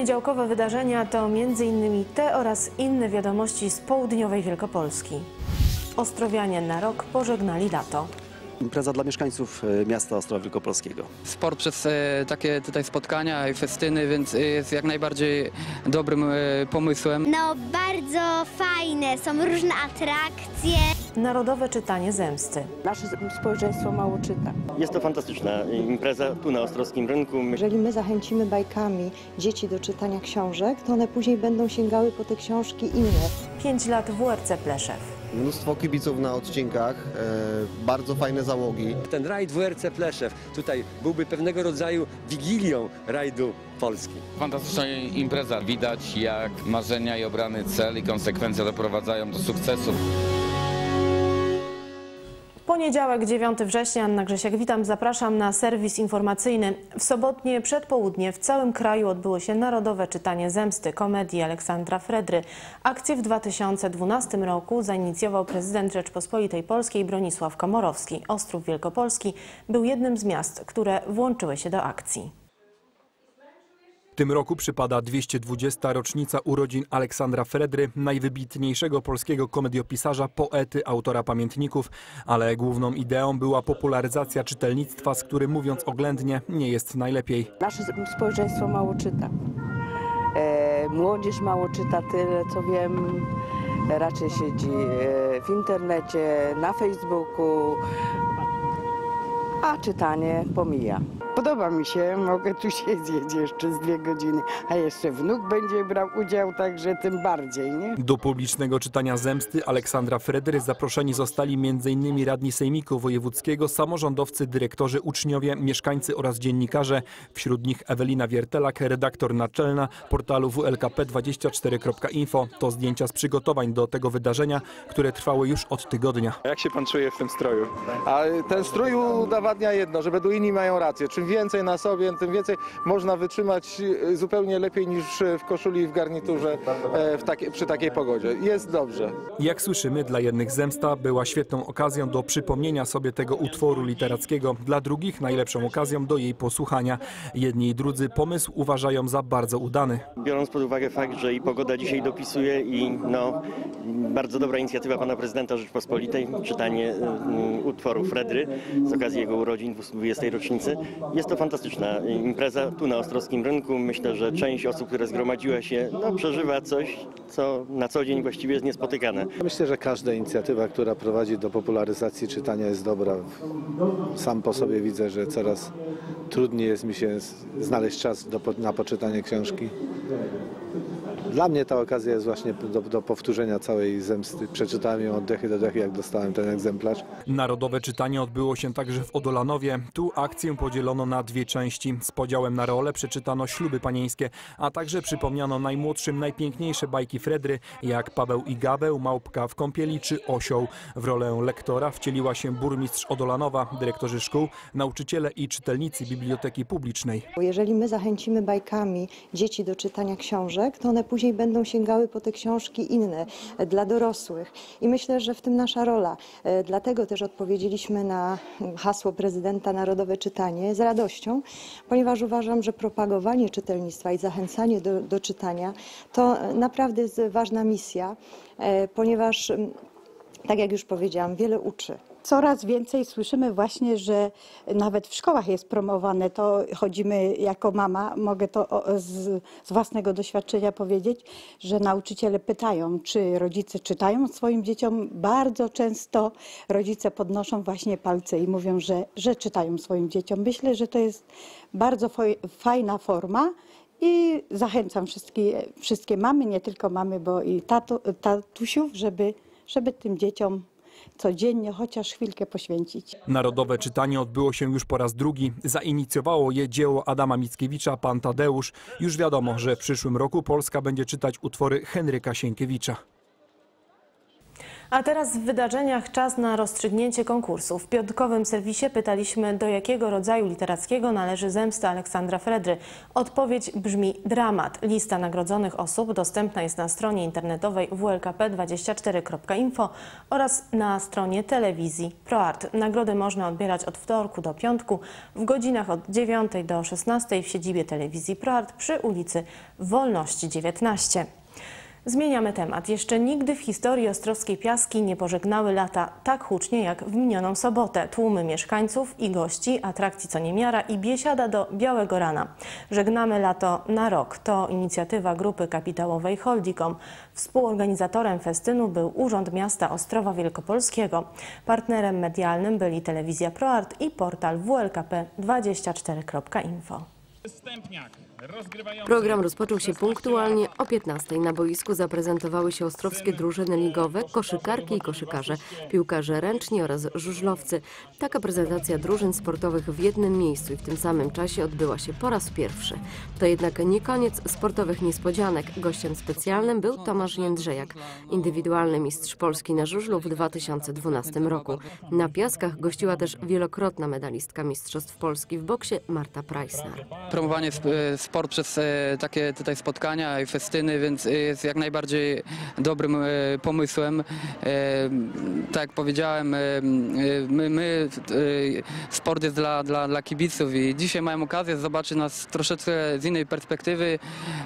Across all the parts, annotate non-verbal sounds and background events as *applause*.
Poniedziałkowe wydarzenia to m.in. te oraz inne wiadomości z południowej Wielkopolski. Ostrowianie na rok pożegnali lato. Impreza dla mieszkańców e, miasta Ostrowa Wielkopolskiego. sport przez e, takie tutaj spotkania i festyny, więc jest jak najbardziej dobrym e, pomysłem. No bardzo fajne, są różne atrakcje. Narodowe czytanie zemsty. Nasze społeczeństwo mało czyta. Jest to fantastyczna impreza tu na Ostrowskim Rynku. Jeżeli my zachęcimy bajkami dzieci do czytania książek, to one później będą sięgały po te książki inne. 5 lat WRC Pleszew. Mnóstwo kibiców na odcinkach, e, bardzo fajne załogi. Ten rajd WRC Pleszew tutaj byłby pewnego rodzaju wigilią rajdu Polski. Fantastyczna impreza. Widać jak marzenia i obrany cel i konsekwencje doprowadzają do sukcesu. Poniedziałek, 9 września, Anna Grzesiak, witam, zapraszam na serwis informacyjny. W sobotnie przedpołudnie w całym kraju odbyło się Narodowe Czytanie Zemsty komedii Aleksandra Fredry. Akcję w 2012 roku zainicjował prezydent Rzeczpospolitej Polskiej Bronisław Komorowski. Ostrów Wielkopolski był jednym z miast, które włączyły się do akcji. W tym roku przypada 220. rocznica urodzin Aleksandra Fredry, najwybitniejszego polskiego komediopisarza, poety, autora pamiętników, ale główną ideą była popularyzacja czytelnictwa, z którym mówiąc oględnie nie jest najlepiej. Nasze społeczeństwo mało czyta. E, młodzież mało czyta tyle, co wiem. Raczej siedzi e, w internecie, na Facebooku, a czytanie pomija. Podoba mi się, mogę tu *laughs* siedzieć jeszcze z dwie godziny, a jeszcze wnuk będzie brał udział, także tym bardziej, nie? Do publicznego czytania zemsty Aleksandra Fredry zaproszeni zostali m.in. radni Sejmiku Wojewódzkiego, samorządowcy, dyrektorzy, uczniowie, mieszkańcy oraz dziennikarze. Wśród nich Ewelina Wiertelak, redaktor naczelna portalu WLKP24.info. To zdjęcia z przygotowań do tego wydarzenia, które trwały już od tygodnia. Jak się pan czuje w tym stroju? A ten strój udowadnia jedno, że Beduini mają rację. Czym więcej na sobie, tym więcej można wytrzymać e, zupełnie lepiej niż w koszuli i w garniturze e, w takie, przy takiej pogodzie. Jest dobrze. Jak słyszymy, dla jednych zemsta była świetną okazją do przypomnienia sobie tego utworu literackiego, dla drugich najlepszą okazją do jej posłuchania. Jedni i drudzy pomysł uważają za bardzo udany. Biorąc pod uwagę fakt, że i pogoda dzisiaj dopisuje i no, bardzo dobra inicjatywa pana prezydenta Rzeczpospolitej, czytanie mm, utworu Fredry z okazji jego urodzin 20. rocznicy. Jest to fantastyczna impreza tu na Ostrowskim Rynku. Myślę, że część osób, które zgromadziła się, no, przeżywa coś, co na co dzień właściwie jest niespotykane. Myślę, że każda inicjatywa, która prowadzi do popularyzacji czytania jest dobra. Sam po sobie widzę, że coraz trudniej jest mi się znaleźć czas do, na poczytanie książki. Dla mnie ta okazja jest właśnie do, do powtórzenia całej zemsty. Przeczytałem ją od dechy do dechy, jak dostałem ten egzemplarz. Narodowe czytanie odbyło się także w Odolanowie. Tu akcję podzielono na dwie części. Z podziałem na role przeczytano śluby panieńskie, a także przypomniano najmłodszym najpiękniejsze bajki Fredry, jak Paweł i Gabeł, Małpka w kąpieli czy Osioł. W rolę lektora wcieliła się burmistrz Odolanowa, dyrektorzy szkół, nauczyciele i czytelnicy biblioteki publicznej. Jeżeli my zachęcimy bajkami dzieci do czytania książek, to one później będą sięgały po te książki inne e, dla dorosłych. I myślę, że w tym nasza rola. E, Dlatego też odpowiedzieliśmy na hasło prezydenta Narodowe Czytanie z radością, ponieważ uważam, że propagowanie czytelnictwa i zachęcanie do, do czytania to e, naprawdę jest ważna misja, ponieważ, tak jak już powiedziałam, wiele uczy. Coraz więcej słyszymy właśnie, że nawet w szkołach jest promowane. To chodzimy jako mama, mogę to z, z własnego doświadczenia powiedzieć, że nauczyciele pytają, czy rodzice czytają swoim dzieciom. Bardzo często rodzice podnoszą właśnie palce i mówią, że, że czytają swoim dzieciom. Myślę, że to jest bardzo fajna forma. I zachęcam wszystkie, wszystkie mamy, nie tylko mamy, bo i tato, tatusiów, żeby, żeby tym dzieciom codziennie chociaż chwilkę poświęcić. Narodowe czytanie odbyło się już po raz drugi. Zainicjowało je dzieło Adama Mickiewicza, Pan Tadeusz. Już wiadomo, że w przyszłym roku Polska będzie czytać utwory Henryka Sienkiewicza. A teraz w wydarzeniach czas na rozstrzygnięcie konkursu. W piątkowym serwisie pytaliśmy, do jakiego rodzaju literackiego należy Zemsta Aleksandra Fredry. Odpowiedź brzmi dramat. Lista nagrodzonych osób dostępna jest na stronie internetowej wlkp24.info oraz na stronie telewizji ProArt. Nagrody można odbierać od wtorku do piątku w godzinach od 9 do 16 w siedzibie telewizji ProArt przy ulicy Wolności 19. Zmieniamy temat. Jeszcze nigdy w historii Ostrowskiej Piaski nie pożegnały lata tak hucznie jak w minioną sobotę. Tłumy mieszkańców i gości, atrakcji co niemiara i biesiada do białego rana. Żegnamy lato na rok. To inicjatywa grupy kapitałowej Holdicom. Współorganizatorem festynu był Urząd Miasta Ostrowa Wielkopolskiego. Partnerem medialnym byli telewizja ProArt i portal wlkp24.info. Program rozpoczął się punktualnie o 15. Na boisku zaprezentowały się ostrowskie drużyny ligowe, koszykarki i koszykarze, piłkarze ręczni oraz żużlowcy. Taka prezentacja drużyn sportowych w jednym miejscu i w tym samym czasie odbyła się po raz pierwszy. To jednak nie koniec sportowych niespodzianek. Gościem specjalnym był Tomasz Jędrzejak, indywidualny mistrz Polski na żużlu w 2012 roku. Na Piaskach gościła też wielokrotna medalistka Mistrzostw Polski w boksie Marta Preissner. Promowanie sp- e, sport przez e, takie tutaj spotkania i festyny, więc jest jak najbardziej dobrym e, pomysłem. E, Tak jak powiedziałem, my, my sport jest dla, dla, dla kibiców i dzisiaj mają okazję zobaczyć nas troszeczkę z innej perspektywy.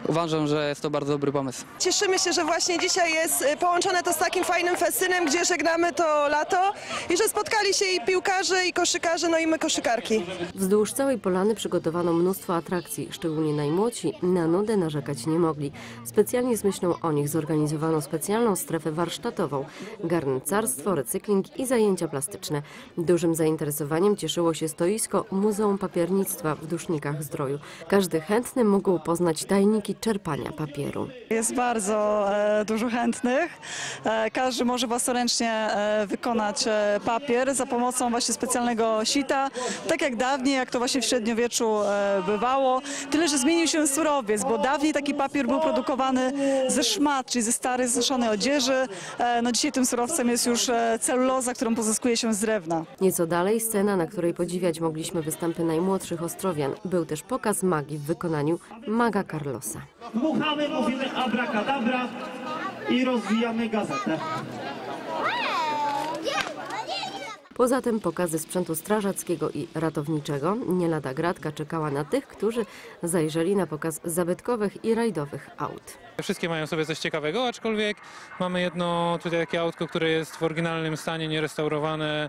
Uważam, że jest to bardzo dobry pomysł. Cieszymy się, że właśnie dzisiaj jest połączone to z takim fajnym festynem, gdzie żegnamy to lato i że spotkali się i piłkarze, i koszykarze, no i my koszykarki. Wzdłuż całej polany przygotowano mnóstwo atrakcji, szczególnie najmłodsi na nudę narzekać nie mogli. Specjalnie z myślą o nich zorganizowano specjalną strefę warsztatową, garncarstwo, recykling i zajęcia plastyczne. Dużym zainteresowaniem cieszyło się stoisko Muzeum Papiernictwa w Dusznikach Zdroju. Każdy chętny mógł poznać tajniki czerpania papieru. Jest bardzo e, dużo chętnych. E, każdy może własnoręcznie e, wykonać e, papier za pomocą właśnie specjalnego sita, tak jak dawniej, jak to właśnie w średniowieczu e, bywało. Tyle, że zmienił się surowiec, bo dawniej taki papier był produkowany ze szmat, czyli ze starej, znoszonej odzieży. E, no dzisiaj tym surowcem jest już e, celuloza, którą pozyskuje się z drewna. Nieco dalej scena, na której podziwiać mogliśmy występy najmłodszych Ostrowian. Był też pokaz magii w wykonaniu maga Carlosa. Dmuchamy, mówimy abracadabra i rozwijamy gazetę. Poza tym pokazy sprzętu strażackiego i ratowniczego. Nie lada gratka czekała na tych, którzy zajrzeli na pokaz zabytkowych i rajdowych aut. Wszystkie mają sobie coś ciekawego, aczkolwiek mamy jedno tutaj takie autko, które jest w oryginalnym stanie, nierestaurowane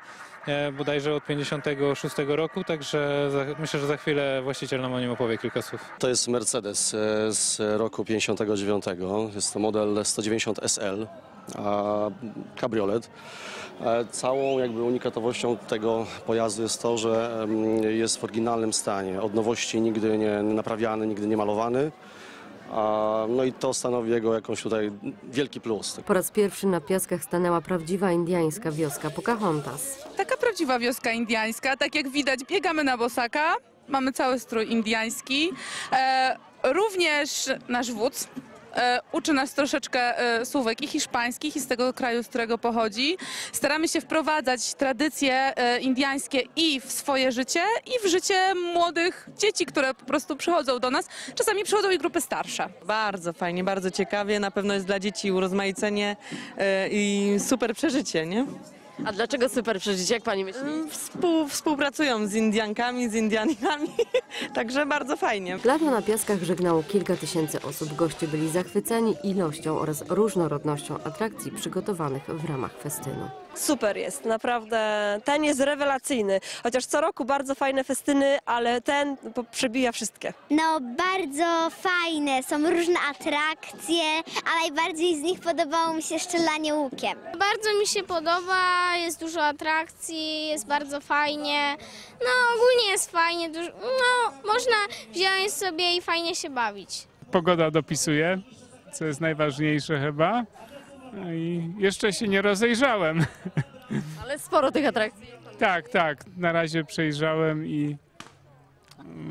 bodajże od 56 roku, także za, myślę, że za chwilę właściciel nam o nim opowie kilka słów. To jest Mercedes e, z roku 59. Jest to model 190 SL, kabriolet. E, Całą jakby unikatowością tego pojazdu jest to, że jest w oryginalnym stanie. Od nowości nigdy nie naprawiany, nigdy nie malowany. No i to stanowi jego jakąś tutaj wielki plus. Po raz pierwszy na piaskach stanęła prawdziwa indiańska wioska Pocahontas. Taka prawdziwa wioska indiańska, tak jak widać, biegamy na bosaka, mamy cały strój indiański. E, również nasz wódz uczy nas troszeczkę e, słówek i hiszpańskich i z tego kraju, z którego pochodzi. Staramy się wprowadzać tradycje e, indiańskie i w swoje życie, i w życie młodych dzieci, które po prostu przychodzą do nas. Czasami przychodzą i grupy starsze. Bardzo fajnie, bardzo ciekawie. Na pewno jest dla dzieci urozmaicenie e, i super przeżycie, nie? A dlaczego super przeżycie, jak pani myśli? Współ, współpracują z Indiankami, z Indianami, *laughs* także bardzo fajnie. Lato na piaskach żegnało kilka tysięcy osób. Goście byli zachwyceni ilością oraz różnorodnością atrakcji przygotowanych w ramach festynu. Super jest, naprawdę. Ten jest rewelacyjny. Chociaż co roku bardzo fajne festyny, ale ten przebija wszystkie. No bardzo fajne, są różne atrakcje, a najbardziej z nich podobało mi się strzelanie łukiem. Bardzo mi się podoba, jest dużo atrakcji, jest bardzo fajnie. No ogólnie jest fajnie, dużo, no można wziąć sobie i fajnie się bawić. Pogoda dopisuje, co jest najważniejsze chyba. No i jeszcze się nie rozejrzałem. *laughs* Ale sporo tych atrakcji. Tak, tak. Na razie przejrzałem i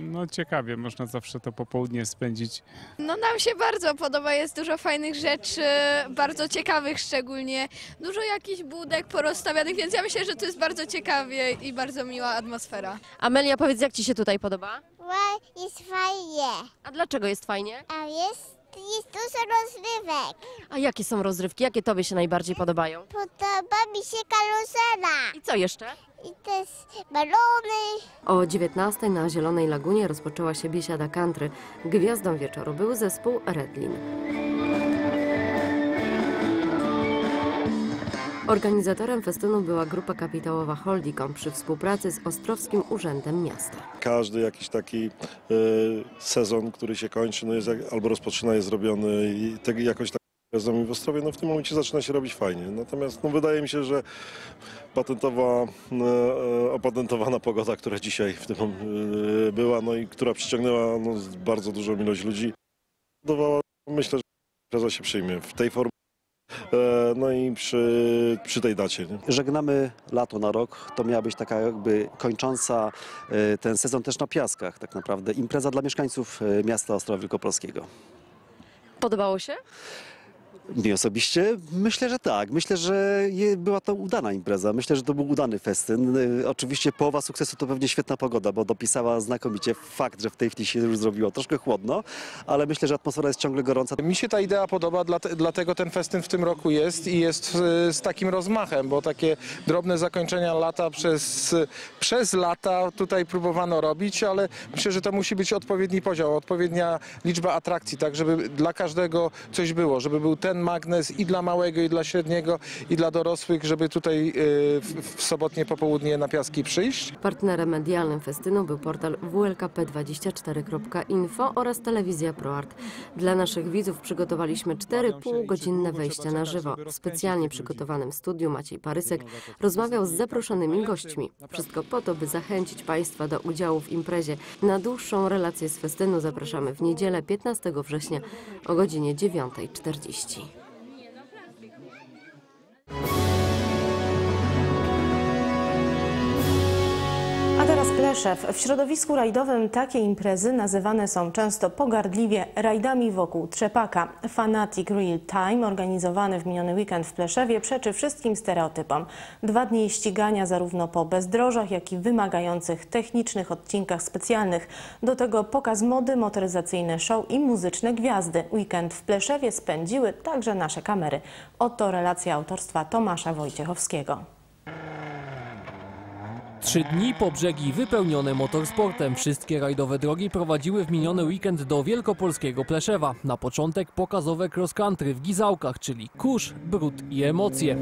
No ciekawie, można zawsze to popołudnie spędzić. No nam się bardzo podoba, jest dużo fajnych rzeczy, bardzo ciekawych szczególnie, dużo jakichś budek porozstawianych, więc ja myślę, że to jest bardzo ciekawie i bardzo miła atmosfera. Amelia, powiedz, jak Ci się tutaj podoba? Jest fajnie. A dlaczego jest fajnie? A jest, jest dużo rozrywek. A jakie są rozrywki? Jakie Tobie się najbardziej podobają? Podoba mi się karuzela. I co jeszcze? I też balony. O 19 na Zielonej Lagunie rozpoczęła się biesiada country. Gwiazdą wieczoru był zespół Redlin. Organizatorem festynu była grupa kapitałowa Holdicom przy współpracy z Ostrowskim Urzędem Miasta. Każdy jakiś taki e, sezon, który się kończy, no jest albo rozpoczyna, jest robiony i tak, jakoś tak w Ostrowie, no w tym momencie zaczyna się robić fajnie. Natomiast no, wydaje mi się, że patentowa, e, e, opatentowana pogoda, która dzisiaj w tym była, no i która przyciągnęła no, bardzo dużą ilość ludzi, myślę, że się przyjmie w tej formie. E, No i przy, przy tej dacie. Nie? Żegnamy lato na rok. To miała być taka jakby kończąca e, ten sezon też na Piaskach tak naprawdę. Impreza dla mieszkańców e, miasta Ostrowa Wielkopolskiego. Podobało się? Mi osobiście myślę, że tak. Myślę, że była to udana impreza. Myślę, że to był udany festyn. E, Oczywiście połowa sukcesu to pewnie świetna pogoda, bo dopisała znakomicie fakt, że w tej chwili się już zrobiło troszkę chłodno, ale myślę, że atmosfera jest ciągle gorąca. Mi się ta idea podoba, dlate- dlatego ten festyn w tym roku jest i jest e, z takim rozmachem, bo takie drobne zakończenia lata przez, przez lata tutaj próbowano robić, ale myślę, że to musi być odpowiedni podział, odpowiednia liczba atrakcji, tak żeby dla każdego coś było, żeby był ten magnes i dla małego, i dla średniego, i dla dorosłych, żeby tutaj e, w, sobotnie popołudnie na Piaski przyjść. Partnerem medialnym festynu był portal wlkp24.info oraz telewizja ProArt. Dla naszych widzów przygotowaliśmy cztery półgodzinne wejścia na żywo. W specjalnie przygotowanym studiu Maciej Parysek rozmawiał z zaproszonymi gośćmi. Wszystko po to, by zachęcić Państwa do udziału w imprezie. Na dłuższą relację z festynu zapraszamy w niedzielę 15 września o godzinie 9.40. Pleszew. W środowisku rajdowym takie imprezy nazywane są często pogardliwie rajdami wokół Trzepaka. Fanatic Real Time, organizowany w miniony weekend w Pleszewie, przeczy wszystkim stereotypom. Dwa dni ścigania zarówno po bezdrożach, jak i wymagających technicznych odcinkach specjalnych. Do tego pokaz mody, motoryzacyjne show i muzyczne gwiazdy. Weekend w Pleszewie spędziły także nasze kamery. Oto relacja autorstwa Tomasza Wojciechowskiego. Trzy dni po brzegi wypełnione motorsportem. Wszystkie rajdowe drogi prowadziły w miniony weekend do wielkopolskiego Pleszewa. Na początek pokazowe cross country w Gizałkach, czyli kurz, brud i emocje.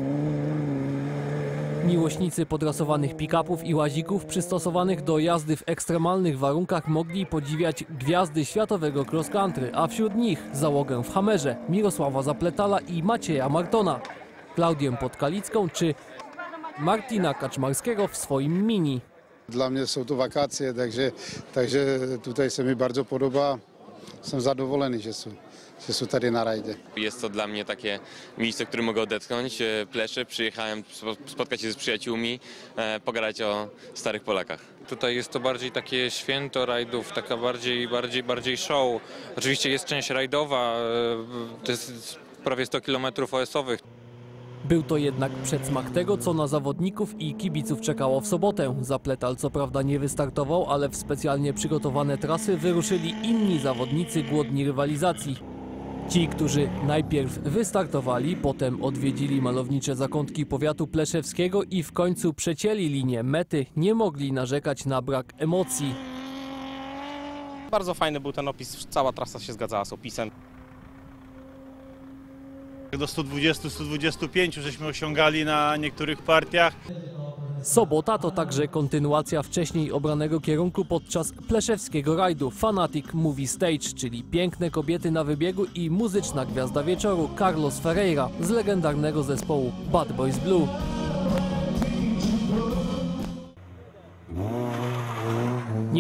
Miłośnicy podrasowanych pick-upów i łazików przystosowanych do jazdy w ekstremalnych warunkach mogli podziwiać gwiazdy światowego cross country, a wśród nich załogę w Hamerze Mirosława Zapletala i Macieja Martona, Klaudię Podkalicką czy Martina Kaczmarskiego w swoim mini. Dla mnie są to wakacje, także, także tutaj się mi bardzo podoba. Jestem zadowolony, że są, że są tady na rajdzie. Jest to dla mnie takie miejsce, w którym mogę odetchnąć. E, Pleszę, przyjechałem spo- spotkać się z przyjaciółmi, e, pogadać o starych Polakach. Tutaj jest to bardziej takie święto rajdów, taka bardziej, bardziej, bardziej show. Oczywiście jest część rajdowa, e, to jest prawie 100 km OS-owych. Był to jednak przedsmak tego, co na zawodników i kibiców czekało w sobotę. Zapletal co prawda nie wystartował, ale w specjalnie przygotowane trasy wyruszyli inni zawodnicy głodni rywalizacji. Ci, którzy najpierw wystartowali, potem odwiedzili malownicze zakątki powiatu pleszewskiego i w końcu przecięli linię mety, nie mogli narzekać na brak emocji. Bardzo fajny był ten opis, cała trasa się zgadzała z opisem. Do 120-125 żeśmy osiągali na niektórych partiach. Sobota to także kontynuacja wcześniej obranego kierunku podczas pleszewskiego rajdu Fanatic Movie Stage, czyli piękne kobiety na wybiegu i muzyczna gwiazda wieczoru Carlos Ferreira z legendarnego zespołu Bad Boys Blue.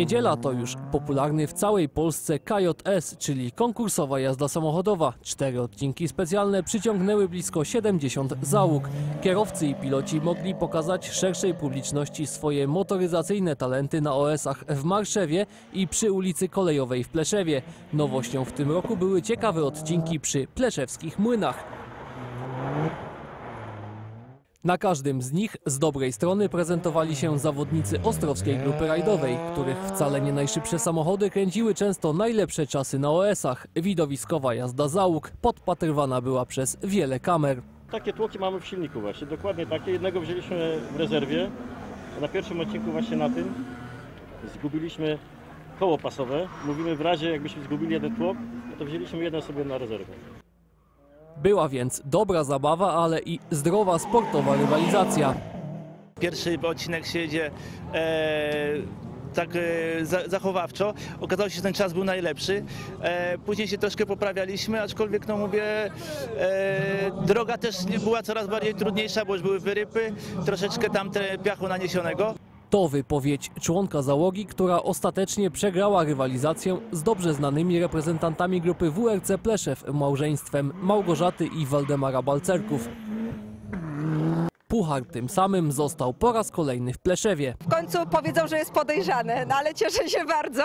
Niedziela to już popularny w całej Polsce KJS, czyli konkursowa jazda samochodowa. Cztery odcinki specjalne przyciągnęły blisko 70 załóg. Kierowcy i piloci mogli pokazać szerszej publiczności swoje motoryzacyjne talenty na OS-ach w Marszewie i przy ulicy Kolejowej w Pleszewie. Nowością w tym roku były ciekawe odcinki przy pleszewskich młynach. Na każdym z nich z dobrej strony prezentowali się zawodnicy ostrowskiej grupy rajdowej, których wcale nie najszybsze samochody kręciły często najlepsze czasy na OS-ach. Widowiskowa jazda załóg podpatrywana była przez wiele kamer. Takie tłoki mamy w silniku właśnie, dokładnie takie. Jednego wzięliśmy w rezerwie. Na pierwszym odcinku właśnie na tym zgubiliśmy koło pasowe. Mówimy w razie jakbyśmy zgubili jeden tłok, to wzięliśmy jeden sobie na rezerwę. Była więc dobra zabawa, ale i zdrowa sportowa rywalizacja. Pierwszy odcinek się jedzie e, tak e, za, zachowawczo. Okazało się, że ten czas był najlepszy. E, później się troszkę poprawialiśmy, aczkolwiek no mówię, e, droga też była coraz bardziej trudniejsza, bo już były wyrypy, troszeczkę tam te piachu naniesionego. To wypowiedź członka załogi, która ostatecznie przegrała rywalizację z dobrze znanymi reprezentantami grupy WRC Pleszew małżeństwem Małgorzaty i Waldemara Balcerków. Puchar tym samym został po raz kolejny w Pleszewie. W końcu powiedzą, że jest podejrzany, no ale cieszę się bardzo.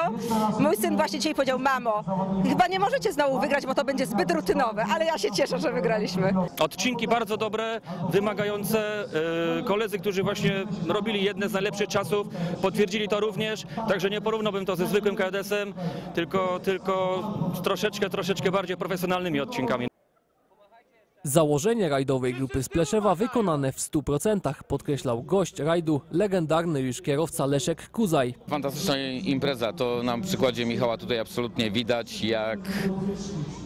Mój syn właśnie dzisiaj powiedział, mamo, chyba nie możecie znowu wygrać, bo to będzie zbyt rutynowe, ale ja się cieszę, że wygraliśmy. Odcinki bardzo dobre, wymagające. E, Koledzy, którzy właśnie robili jedne z najlepszych czasów, potwierdzili to również. Także nie porównałbym to ze zwykłym KDS-em, tylko, tylko troszeczkę, troszeczkę bardziej profesjonalnymi odcinkami. Założenie rajdowej grupy z Pleszewa wykonane w 100%, podkreślał gość rajdu, legendarny już kierowca Leszek Kuzaj. Fantastyczna impreza, to na przykładzie Michała tutaj absolutnie widać, jak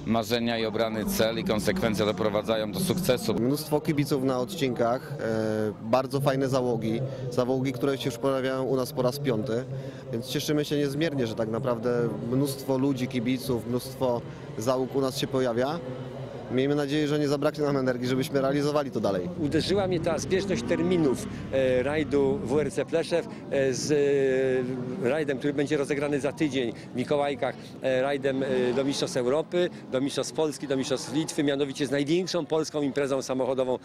marzenia i obrany cel i konsekwencja doprowadzają do sukcesu. Mnóstwo kibiców na odcinkach, e, bardzo fajne załogi, załogi, które się już pojawiają u nas po raz piąty, więc cieszymy się niezmiernie, że tak naprawdę mnóstwo ludzi, kibiców, mnóstwo załóg u nas się pojawia. Miejmy nadzieję, że nie zabraknie nam energii, żebyśmy realizowali to dalej. Uderzyła mnie ta zbieżność terminów e, rajdu WRC Pleszew e, z e, rajdem, który będzie rozegrany za tydzień w Mikołajkach, rajdem do Mistrzostw Europy, do Mistrzostw Polski, do Mistrzostw Litwy, mianowicie z największą polską imprezą samochodową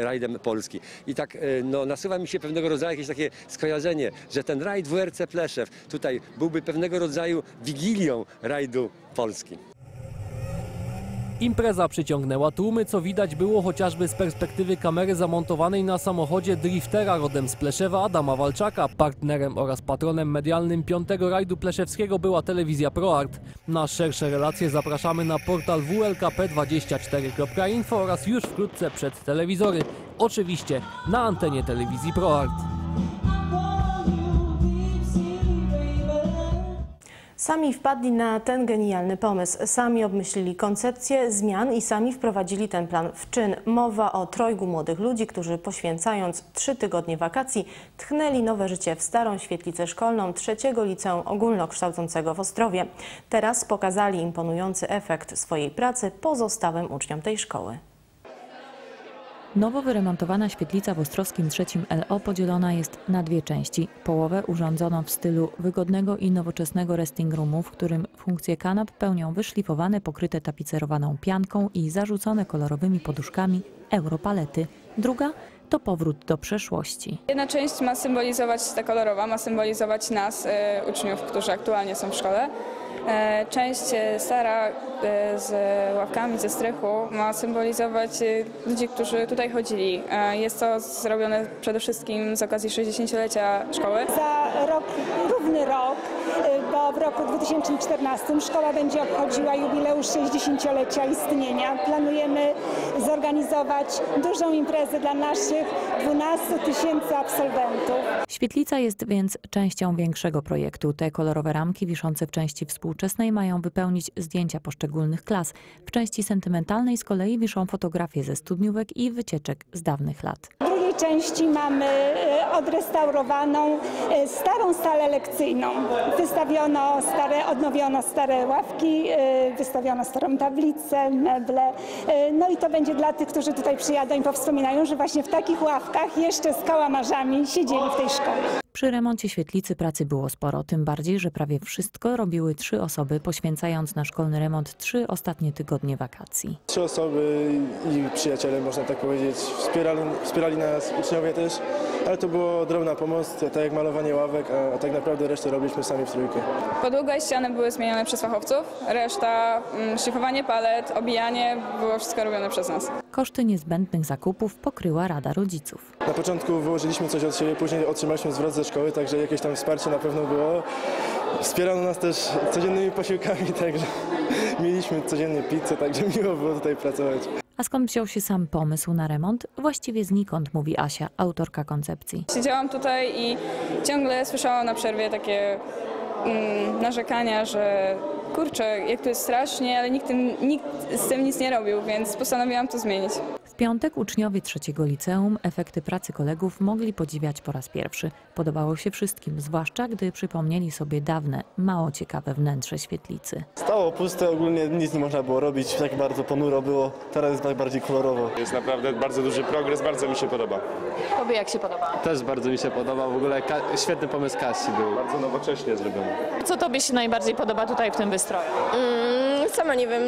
rajdem Polski. I tak no, nasuwa mi się pewnego rodzaju jakieś takie skojarzenie, że ten rajd WRC Pleszew tutaj byłby pewnego rodzaju wigilią rajdu Polski. Impreza przyciągnęła tłumy, co widać było chociażby z perspektywy kamery zamontowanej na samochodzie driftera rodem z Pleszewa Adama Walczaka. Partnerem oraz patronem medialnym piątego rajdu pleszewskiego była telewizja ProArt. Na szersze relacje zapraszamy na portal wlkp24.info oraz już wkrótce przed telewizory. Oczywiście na antenie telewizji ProArt. Sami wpadli na ten genialny pomysł. Sami obmyślili koncepcję zmian i sami wprowadzili ten plan w czyn. Mowa o trojgu młodych ludzi, którzy poświęcając trzy tygodnie wakacji tchnęli nowe życie w starą świetlicę szkolną trzeciego liceum ogólnokształcącego w Ostrowie. Teraz pokazali imponujący efekt swojej pracy pozostałym uczniom tej szkoły. Nowo wyremontowana świetlica w Ostrowskim trzecim LO podzielona jest na dwie części. Połowę urządzoną w stylu wygodnego i nowoczesnego resting roomu, w którym funkcje kanap pełnią wyszlifowane, pokryte tapicerowaną pianką i zarzucone kolorowymi poduszkami europalety. Druga to powrót do przeszłości. Jedna część ma symbolizować, ta kolorowa, ma symbolizować nas, e, uczniów, którzy aktualnie są w szkole. E, Część e, stara e, z ławkami ze strychu ma symbolizować ludzi, którzy tutaj chodzili. Jest to zrobione przede wszystkim z okazji 60-lecia szkoły. Za rok, równy rok, bo w roku 2014 szkoła będzie obchodziła jubileusz 60-lecia istnienia. Planujemy zorganizować dużą imprezę dla naszych 12 tysięcy absolwentów. Świetlica jest więc częścią większego projektu. Te kolorowe ramki wiszące w części współczesnej mają wypełnić zdjęcia poszczególnych klas. W części sentymentalnej z kolei wiszą fotografie ze studniówek i wycieczek z dawnych lat. W drugiej części mamy y, odrestaurowaną y, starą salę lekcyjną. Wystawiono stare, odnowiono stare ławki, y, wystawiono starą tablicę, meble. Y, No i to będzie dla tych, którzy tutaj przyjadą i powspominają, że właśnie w takich ławkach jeszcze z kałamarzami siedzieli w tej szkole. Przy remoncie świetlicy pracy było sporo, tym bardziej, że prawie wszystko robiły trzy osoby, poświęcając na szkolny remont trzy ostatnie tygodnie wakacji. Trzy osoby i przyjaciele, można tak powiedzieć, wspierali, wspierali nas uczniowie też, ale to było drobna pomoc, tak jak malowanie ławek, a, a tak naprawdę resztę robiliśmy sami w trójkę. Podłoga i ściany były zmienione przez fachowców, reszta mm, szlifowanie palet, obijanie, było wszystko robione przez nas. Koszty niezbędnych zakupów pokryła Rada Rodziców. Na początku wyłożyliśmy coś od siebie, później otrzymaliśmy zwrot ze szkoły, także jakieś tam wsparcie na pewno było. Wspierano nas też codziennymi posiłkami, *laughs* także mieliśmy codziennie pizzę, także miło było tutaj pracować. A skąd wziął się sam pomysł na remont? Właściwie znikąd, mówi Asia, autorka koncepcji. Siedziałam tutaj i ciągle słyszałam na przerwie takie narzekania, że kurczę, jak to jest strasznie, ale nikt, tym, nikt z tym nic nie robił, więc postanowiłam to zmienić. W piątek uczniowie trzeciego liceum efekty pracy kolegów mogli podziwiać po raz pierwszy. Podobało się wszystkim, zwłaszcza gdy przypomnieli sobie dawne, mało ciekawe wnętrze świetlicy. Stało puste, ogólnie nic nie można było robić, tak bardzo ponuro było, teraz jest tak bardziej kolorowo. Jest naprawdę bardzo duży progres, bardzo mi się podoba. Tobie jak się podoba? Też bardzo mi się podoba, w ogóle świetny pomysł Kasi był. Bardzo nowocześnie zrobiony. Co Tobie się najbardziej podoba tutaj w tym wystroju? Mm, sama nie wiem,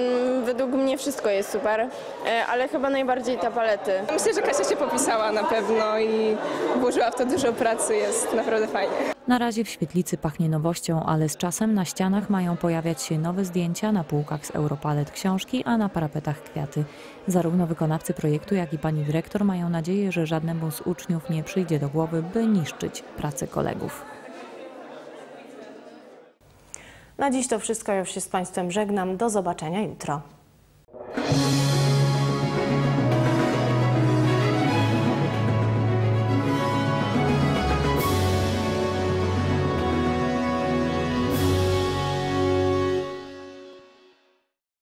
według mnie wszystko jest super, e, ale chyba najbardziej te palety. Myślę, że Kasia się popisała na pewno i włożyła w to dużo pracy, jest naprawdę fajnie. Na razie w świetlicy pachnie nowością, ale z czasem na ścianach mają pojawiać się nowe zdjęcia, na półkach z Europalet książki, a na parapetach kwiaty. Zarówno wykonawcy projektu, jak i pani dyrektor mają nadzieję, że żadnemu z uczniów nie przyjdzie do głowy, by niszczyć pracę kolegów. Na dziś to wszystko, ja już się z Państwem żegnam. Do zobaczenia jutro.